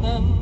morning.